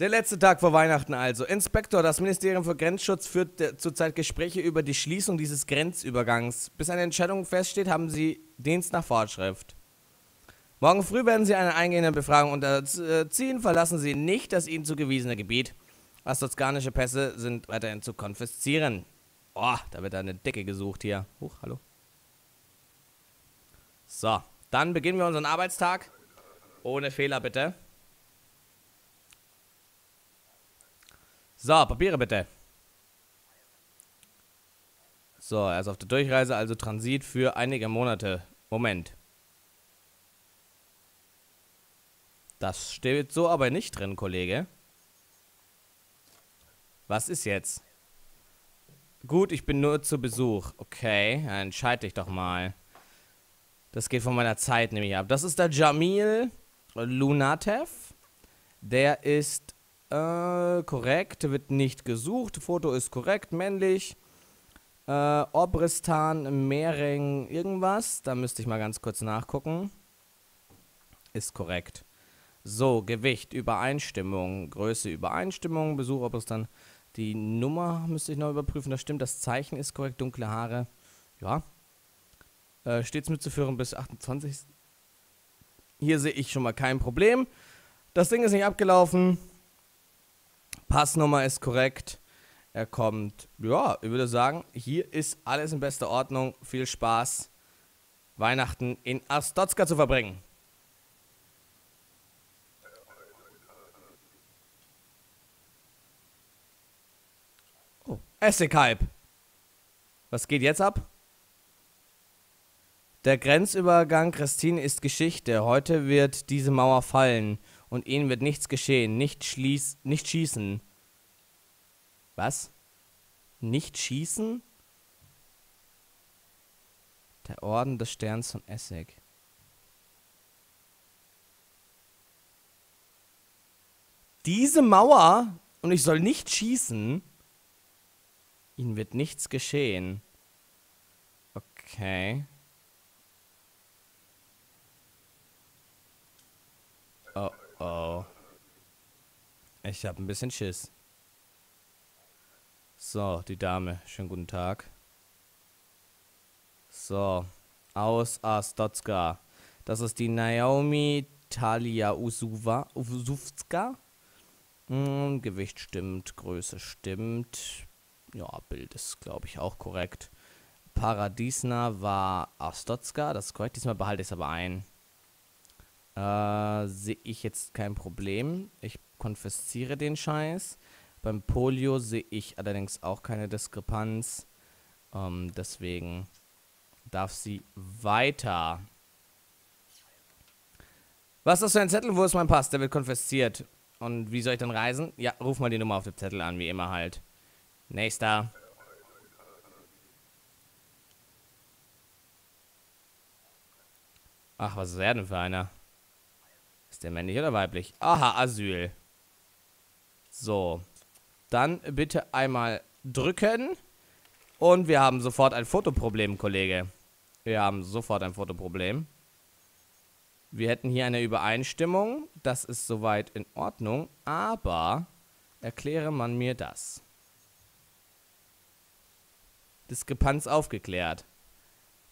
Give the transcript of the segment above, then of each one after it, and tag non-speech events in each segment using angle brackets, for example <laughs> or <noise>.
Der letzte Tag vor Weihnachten also. Inspektor, das Ministerium für Grenzschutz führt zurzeit Gespräche über die Schließung dieses Grenzübergangs. Bis eine Entscheidung feststeht, haben Sie Dienst nach Fortschrift. Morgen früh werden Sie eine eingehende Befragung unterziehen. Verlassen Sie nicht das Ihnen zugewiesene Gebiet. Astoskanische Pässe sind weiterhin zu konfiszieren. Oh, da wird eine Decke gesucht hier. Huch, hallo. So, dann beginnen wir unseren Arbeitstag. Ohne Fehler bitte. So, Papiere bitte. So, er ist auf der Durchreise, also Transit für einige Monate. Moment. Das steht so aber nicht drin, Kollege. Was ist jetzt? Gut, ich bin nur zu Besuch. Okay, dann entscheide dich doch mal. Das geht von meiner Zeit nämlich ab. Das ist der Jamil Lunatev. Der ist äh, korrekt, wird nicht gesucht. Foto ist korrekt, männlich. Äh, Obristan, Mehring, irgendwas. Da müsste ich mal ganz kurz nachgucken. Ist korrekt. So, Gewicht, Übereinstimmung, Größe, Übereinstimmung, Besuch, Obristan. Die Nummer müsste ich noch überprüfen. Das stimmt, das Zeichen ist korrekt, dunkle Haare. Ja. Äh, stets mitzuführen bis 28. Hier sehe ich schon mal kein Problem. Das Ding ist nicht abgelaufen. Passnummer ist korrekt. Er kommt, ja, ich würde sagen, hier ist alles in bester Ordnung. Viel Spaß, Weihnachten in Astotska zu verbringen. Oh, Essighype. Was geht jetzt ab? Der Grenzübergang Christine ist Geschichte. Heute wird diese Mauer fallen und ihnen wird nichts geschehen. Nicht, schließ, nicht schießen. Was? Nicht schießen? Der Orden des Sterns von Essig. Diese Mauer und ich soll nicht schießen. Ihnen wird nichts geschehen. Okay. Oh. Ich habe ein bisschen Schiss. So, die Dame. Schönen guten Tag. So. Aus Astotska. Das ist die Naomi Talia Usuwa, Usuvska. Hm, Gewicht stimmt, Größe stimmt. Ja, Bild ist, glaube ich, auch korrekt. Paradisna war Astotska. Das ist korrekt. Diesmal behalte ich es aber ein. Äh, sehe ich jetzt kein Problem. Ich konfisziere den Scheiß. Beim Polio sehe ich allerdings auch keine Diskrepanz. Ähm, deswegen darf sie weiter. Was ist das für ein Zettel? Wo ist mein Pass? Der wird konfisziert. Und wie soll ich dann reisen? Ja, ruf mal die Nummer auf dem Zettel an, wie immer halt. Nächster. Ach, was ist er denn für einer? Ist der männlich oder weiblich? Aha, Asyl. So. Dann bitte einmal drücken. Und wir haben sofort ein Fotoproblem, Kollege. Wir haben sofort ein Fotoproblem. Wir hätten hier eine Übereinstimmung. Das ist soweit in Ordnung. Aber erkläre man mir das. Diskrepanz aufgeklärt.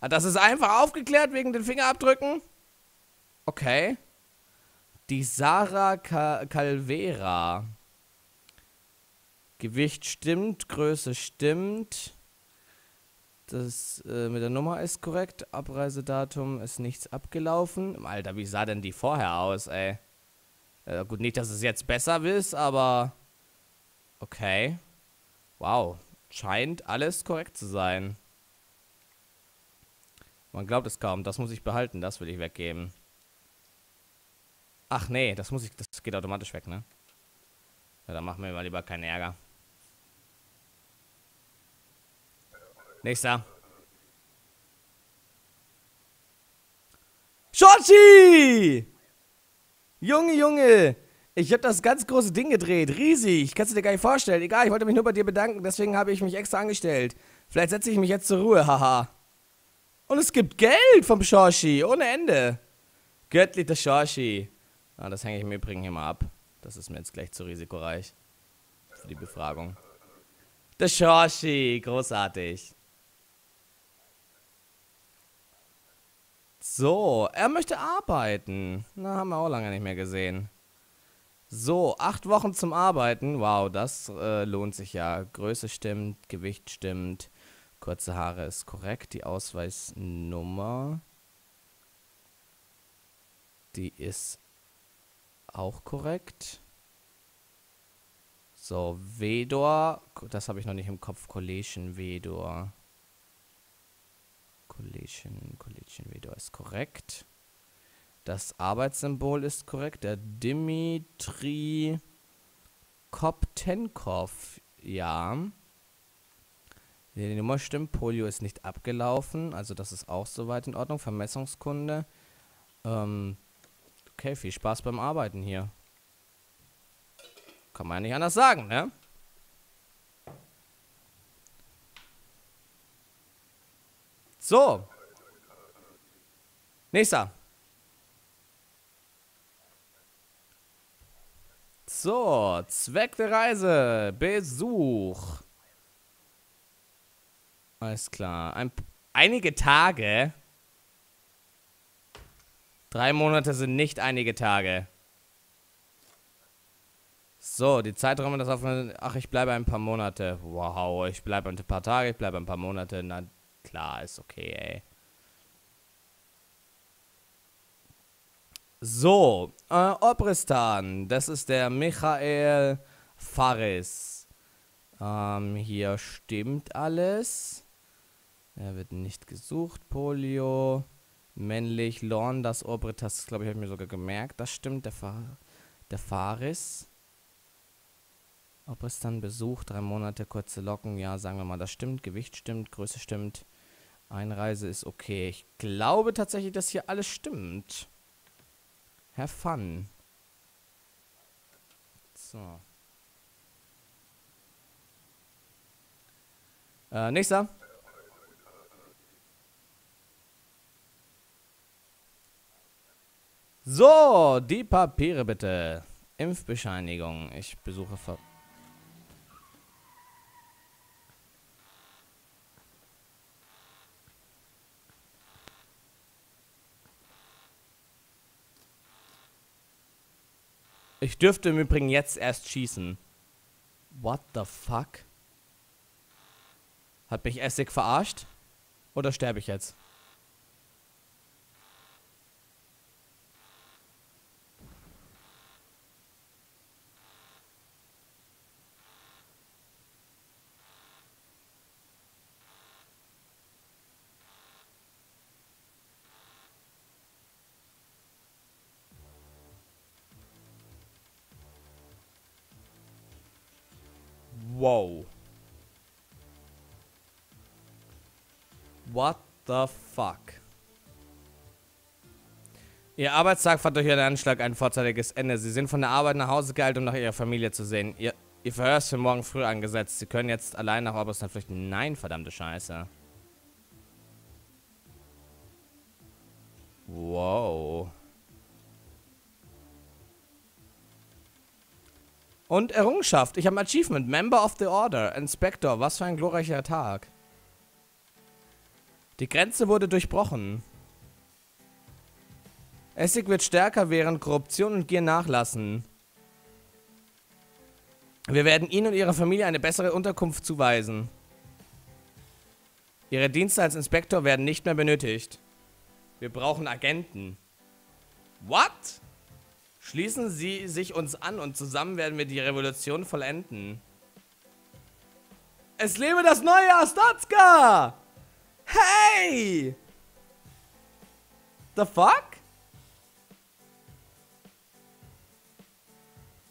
Ah, das ist einfach aufgeklärt wegen den Fingerabdrücken? Okay. Die Sarah Calvera. Gewicht stimmt, Größe stimmt. Das äh, mit der Nummer ist korrekt. Abreisedatum ist nichts abgelaufen. Alter, wie sah denn die vorher aus, ey? Äh, gut, nicht, dass es jetzt besser ist, aber... Okay. Wow. Scheint alles korrekt zu sein. Man glaubt es kaum. Das muss ich behalten. Das will ich weggeben. Ach nee, das muss ich, das geht automatisch weg, ne? Ja, dann machen wir mal lieber keinen Ärger. Nächster. Shorty! Junge, Junge! Ich habe das ganz große Ding gedreht. Riesig. Kannst du dir gar nicht vorstellen. Egal, ich wollte mich nur bei dir bedanken. Deswegen habe ich mich extra angestellt. Vielleicht setze ich mich jetzt zur Ruhe. Haha. Und es gibt Geld vom Shoshi. Ohne Ende. Göttlich der Shoshi. Ah, das hänge ich im Übrigen hier mal ab. Das ist mir jetzt gleich zu risikoreich. Für die Befragung. Der Shoshi, großartig. So, er möchte arbeiten. Na, haben wir auch lange nicht mehr gesehen. So, acht Wochen zum Arbeiten. Wow, das äh, lohnt sich ja. Größe stimmt, Gewicht stimmt. Kurze Haare ist korrekt. Die Ausweisnummer. Die ist auch korrekt. So, Vedor. Das habe ich noch nicht im Kopf. Collation Vedor. Collation, Collation Vedor ist korrekt. Das Arbeitssymbol ist korrekt. Der Dimitri Koptenkov. Ja. Die Nummer stimmt. Polio ist nicht abgelaufen. Also das ist auch soweit in Ordnung. Vermessungskunde. Ähm, okay, viel Spaß beim Arbeiten hier. Kann man ja nicht anders sagen, ne? So. Nächster. So, Zweck der Reise. Besuch. Alles klar. Ein, einige Tage. Drei Monate sind nicht einige Tage. So, die Zeiträume, das auf. Ach, ich bleibe ein paar Monate. Wow, ich bleibe ein paar Tage, ich bleibe ein paar Monate. Na klar, ist okay, ey. So, äh, Obristan, das ist der Michael Faris. Ähm, hier stimmt alles. Er wird nicht gesucht. Polio, männlich, Lorn, das Obritas, glaube ich, habe ich mir sogar gemerkt. Das stimmt, der, Fa der Faris. Ob es dann Besuch, drei Monate, kurze Locken, ja, sagen wir mal, das stimmt. Gewicht stimmt, Größe stimmt. Einreise ist okay. Ich glaube tatsächlich, dass hier alles stimmt. Have fun. So. Äh, nächster. So, die Papiere bitte. Impfbescheinigung. Ich besuche Ver Ich dürfte im Übrigen jetzt erst schießen. What the fuck? Hat mich Essig verarscht? Oder sterbe ich jetzt? Wow. What the fuck? Ihr Arbeitstag fand durch Ihren Anschlag ein vorzeitiges Ende. Sie sind von der Arbeit nach Hause geeilt, um nach Ihrer Familie zu sehen. Ihr, ihr Verhör ist für morgen früh angesetzt. Sie können jetzt allein nach Oberstern flüchten. Nein, verdammte Scheiße. Wow. Und Errungenschaft. Ich habe ein Achievement. Member of the Order. Inspector. Was für ein glorreicher Tag. Die Grenze wurde durchbrochen. Essig wird stärker, während Korruption und Gier nachlassen. Wir werden Ihnen und Ihrer Familie eine bessere Unterkunft zuweisen. Ihre Dienste als Inspektor werden nicht mehr benötigt. Wir brauchen Agenten. What? Schließen Sie sich uns an und zusammen werden wir die Revolution vollenden. Es lebe das neue Astatska! Hey! The fuck?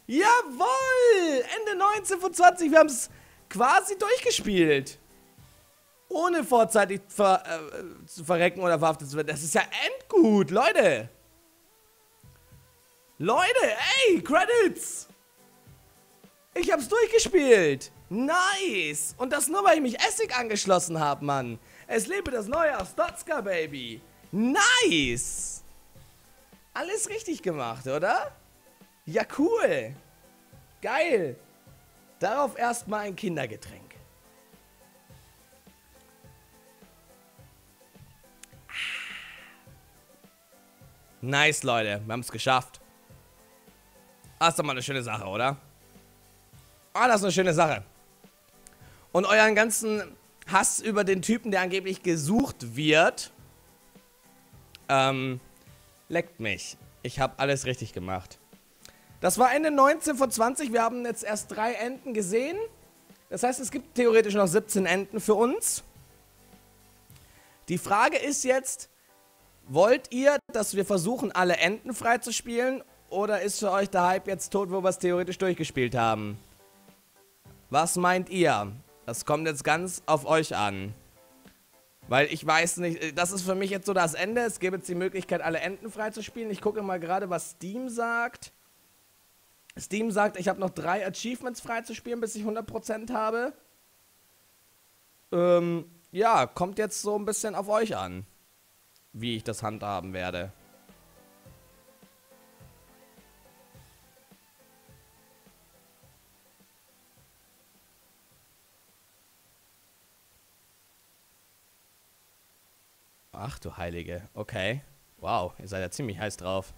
Jawoll! Ende 1920, wir haben es quasi durchgespielt. Ohne vorzeitig ver, äh, zu verrecken oder verhaftet zu werden. Das ist ja endgut, Leute. Leute, ey, Credits! Ich hab's durchgespielt! Nice! Und das nur, weil ich mich Essig angeschlossen habe, Mann. Es lebe das neue Astotska, Baby. Nice! Alles richtig gemacht, oder? Ja, cool. Geil. Darauf erstmal ein Kindergetränk. Nice, Leute. Wir haben es geschafft. Das ist doch mal eine schöne Sache, oder? Ah, das ist eine schöne Sache. Und euren ganzen Hass über den Typen, der angeblich gesucht wird, ähm, leckt mich. Ich habe alles richtig gemacht. Das war Ende 19 von 20. Wir haben jetzt erst drei Enden gesehen. Das heißt, es gibt theoretisch noch 17 Enden für uns. Die Frage ist jetzt, wollt ihr, dass wir versuchen, alle Enden freizuspielen? Oder ist für euch der Hype jetzt tot, wo wir es theoretisch durchgespielt haben? Was meint ihr? Das kommt jetzt ganz auf euch an. Weil ich weiß nicht, das ist für mich jetzt so das Ende. Es gäbe jetzt die Möglichkeit, alle Enden freizuspielen. Ich gucke mal gerade, was Steam sagt. Steam sagt, ich habe noch drei Achievements freizuspielen, bis ich 100% habe. Ähm, ja, kommt jetzt so ein bisschen auf euch an, wie ich das handhaben werde. Ach du Heilige. Okay. Wow, ihr seid ja ziemlich heiß drauf.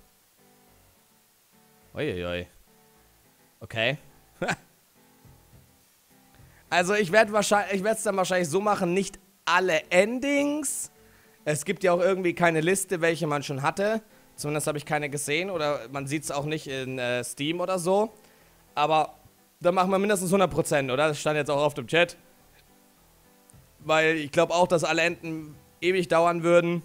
Uiuiui. Okay. <laughs> also ich werde wahrscheinlich, ich werde es dann wahrscheinlich so machen, nicht alle Endings. Es gibt ja auch irgendwie keine Liste, welche man schon hatte. Zumindest habe ich keine gesehen oder man sieht es auch nicht in äh, Steam oder so. Aber dann machen wir mindestens 100%, oder? Das stand jetzt auch auf dem Chat. Weil ich glaube auch, dass alle Enden ewig dauern würden.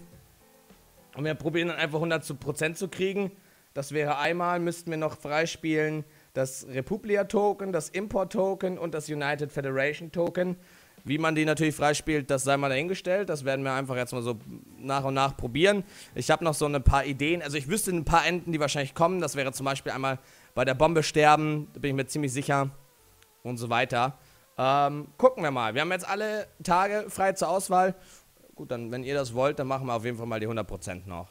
Und wir probieren dann einfach 100% zu kriegen. Das wäre einmal, müssten wir noch freispielen, das Republia-Token, das Import-Token und das United Federation-Token. Wie man die natürlich freispielt, das sei mal dahingestellt. Das werden wir einfach jetzt mal so nach und nach probieren. Ich habe noch so ein paar Ideen. Also ich wüsste ein paar Enden, die wahrscheinlich kommen. Das wäre zum Beispiel einmal bei der Bombe sterben. Da bin ich mir ziemlich sicher. Und so weiter. Ähm, gucken wir mal. Wir haben jetzt alle Tage frei zur Auswahl. Gut, dann, wenn ihr das wollt, dann machen wir auf jeden Fall mal die 100% noch.